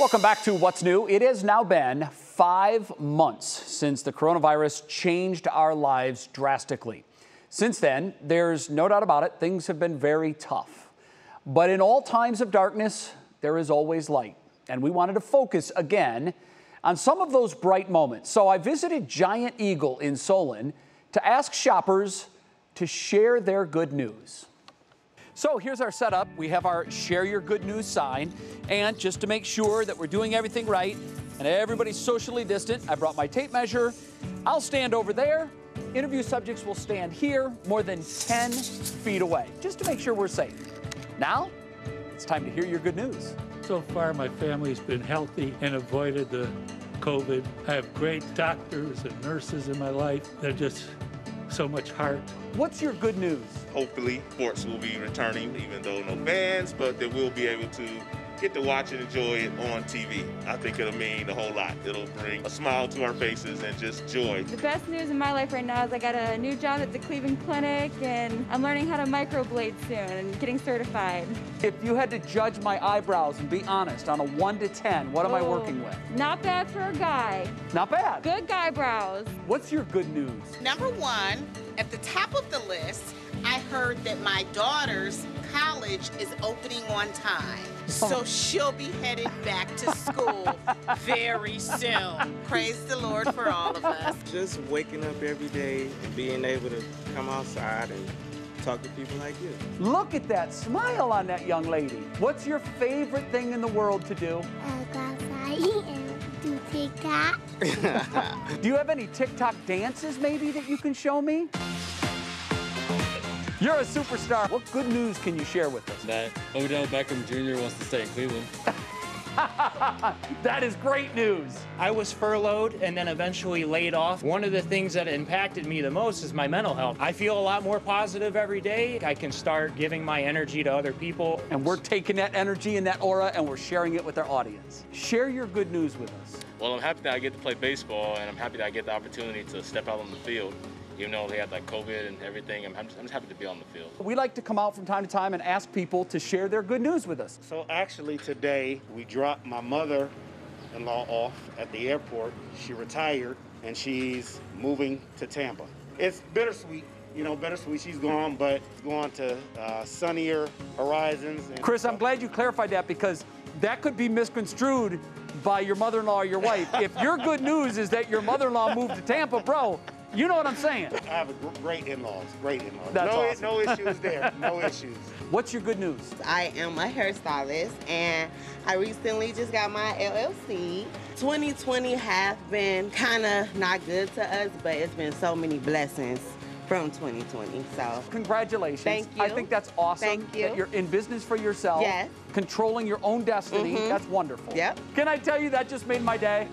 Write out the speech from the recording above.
Welcome back to What's New. It has now been five months since the coronavirus changed our lives drastically. Since then, there's no doubt about it, things have been very tough. But in all times of darkness, there is always light. And we wanted to focus again on some of those bright moments. So I visited Giant Eagle in Solon to ask shoppers to share their good news. So here's our setup. We have our share your good news sign. And just to make sure that we're doing everything right and everybody's socially distant, I brought my tape measure. I'll stand over there. Interview subjects will stand here more than 10 feet away, just to make sure we're safe. Now, it's time to hear your good news. So far, my family's been healthy and avoided the COVID. I have great doctors and nurses in my life. They're just so much heart. What's your good news? Hopefully, sports will be returning, even though no fans, but they will be able to get to watch and enjoy it on TV. I think it'll mean a whole lot. It'll bring a smile to our faces and just joy. The best news in my life right now is I got a new job at the Cleveland Clinic and I'm learning how to microblade soon and getting certified. If you had to judge my eyebrows and be honest on a 1 to 10, what am I Oh, working with? Not bad for a guy. Not bad. Good guy brows. What's your good news? Number one, at the top of the list, I heard that my daughter's college is opening on time. So she'll be headed back to school very soon. Praise the Lord for all of us. Just waking up every day and being able to come outside and talk to people like you. Look at that smile on that young lady. What's your favorite thing in the world to do? uh, go outside and do TikTok. Do you have any TikTok dances maybe that you can show me? You're a superstar. What good news can you share with us? that Odell Beckham Jr. wants to stay in Cleveland. That is great news. I was furloughed and then eventually laid off. One of the things that impacted me the most is my mental health. I feel a lot more positive every day. I can start giving my energy to other people. And we're taking that energy and that aura and we're sharing it with our audience. Share your good news with us. Well, I'm happy that I get to play baseball, and I'm happy that I get the opportunity to step out on the field. Even though they had like COVID and everything, I'm, I'm, just, I'm just happy to be on the field. We like to come out from time to time and ask people to share their good news with us. So actually today we dropped my mother-in-law off at the airport. She retired and she's moving to Tampa. It's bittersweet, you know, bittersweet. She's gone, but going to uh, sunnier horizons. And Chris, I'm glad you clarified that because that could be misconstrued by your mother-in-law or your wife. if your good news is that your mother-in-law moved to Tampa, bro, you know what I'm saying. I have a great in-laws, great in-laws. That's no, awesome. no issues there, no issues. What's your good news? I am a hairstylist and I recently just got my LLC. 2020 has been kind of not good to us, but it's been so many blessings from 2020. So Congratulations. Thank you. I think that's awesome. Thank you. That you're in business for yourself. Yes. Controlling your own destiny. Mhm. That's wonderful. Yep. Can I tell you that just made my day?